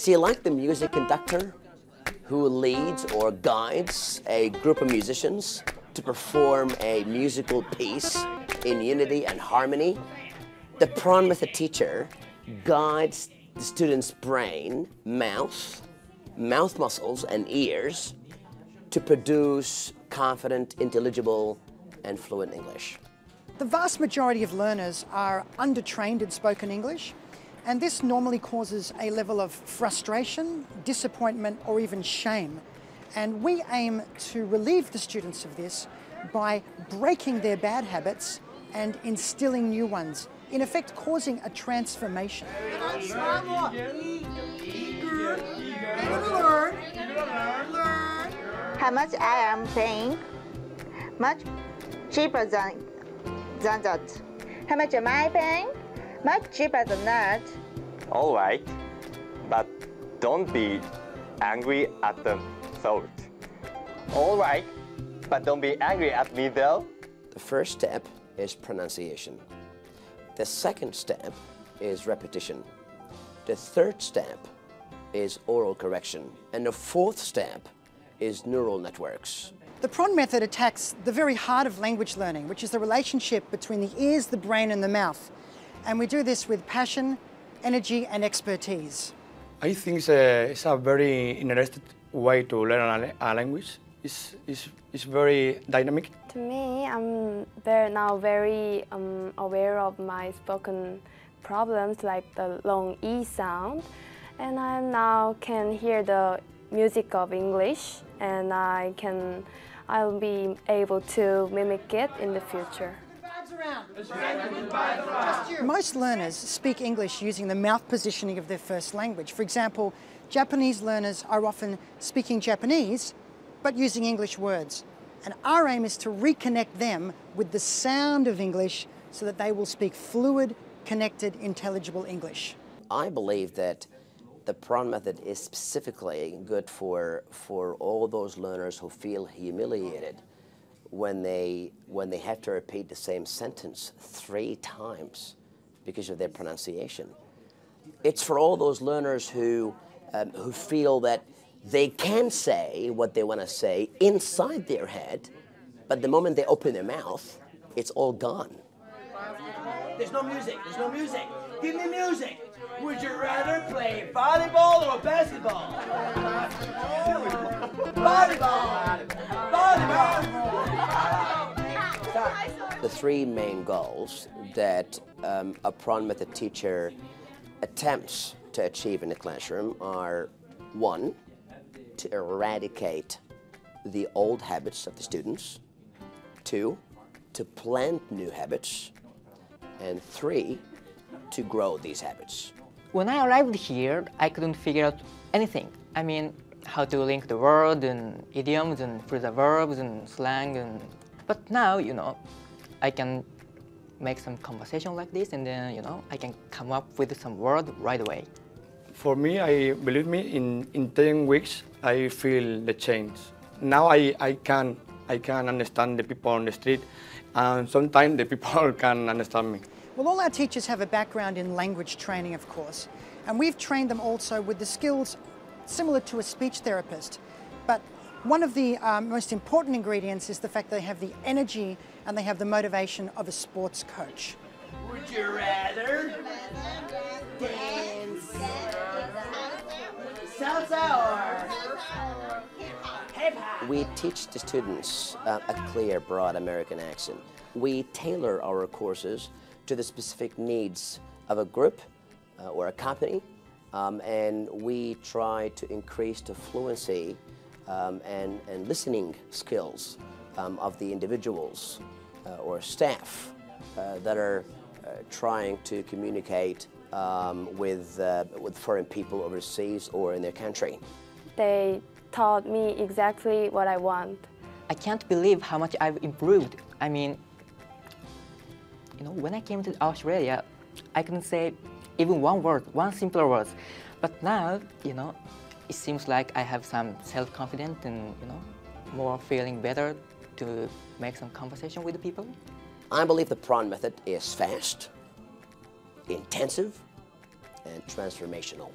See, like the music conductor who leads or guides a group of musicians to perform a musical piece in unity and harmony, the PRON method teacher guides the student's brain, mouth, mouth muscles, and ears to produce confident, intelligible, and fluent English. The vast majority of learners are undertrained in spoken English, and this normally causes a level of frustration, disappointment, or even shame. And we aim to relieve the students of this by breaking their bad habits and instilling new ones, in effect causing a transformation. How much I am paying? Much cheaper than, than that. How much am I paying? Much cheaper than that. All right, but don't be angry at the thought. All right, but don't be angry at me though. The first step is pronunciation. The second step is repetition. The third step is oral correction. And the fourth step is neural networks. The PRON method attacks the very heart of language learning, which is the relationship between the ears, the brain, and the mouth. And we do this with passion, energy, and expertise. I think it's a, it's a very interesting way to learn a, a language. It's, it's, it's very dynamic. To me, I'm very, now very um, aware of my spoken problems like the long E sound. And I now can hear the music of English and I can, I'll be able to mimic it in the future. Most learners speak English using the mouth positioning of their first language. For example, Japanese learners are often speaking Japanese, but using English words. And our aim is to reconnect them with the sound of English so that they will speak fluid, connected, intelligible English. I believe that the PRON method is specifically good for, for all those learners who feel humiliated when they, when they have to repeat the same sentence three times because of their pronunciation. It's for all those learners who, um, who feel that they can say what they want to say inside their head, but the moment they open their mouth, it's all gone. There's no music. There's no music. Give me music. Would you rather play volleyball or basketball? volleyball. Three main goals that um, a PRON method teacher attempts to achieve in the classroom are one, to eradicate the old habits of the students, two, to plant new habits, and three, to grow these habits. When I arrived here, I couldn't figure out anything. I mean, how to link the word and idioms and phrasal verbs and slang and... But now, you know, I can make some conversation like this and then, you know, I can come up with some word right away. For me, I believe me, in, in 10 weeks, I feel the change. Now I, I can I can understand the people on the street and sometimes the people can understand me. Well, all our teachers have a background in language training, of course, and we've trained them also with the skills similar to a speech therapist. But one of the um, most important ingredients is the fact they have the energy and they have the motivation of a sports coach. Would you rather dance salsa or hip hop? We teach the students uh, a clear, broad American accent. We tailor our courses to the specific needs of a group uh, or a company, um, and we try to increase the fluency um, and, and listening skills um, of the individuals or staff uh, that are uh, trying to communicate um, with, uh, with foreign people overseas or in their country. They taught me exactly what I want. I can't believe how much I've improved. I mean, you know, when I came to Australia, I couldn't say even one word, one simpler word. But now, you know, it seems like I have some self-confidence and, you know, more feeling better to make some conversation with the people. I believe the PRON method is fast, intensive, and transformational.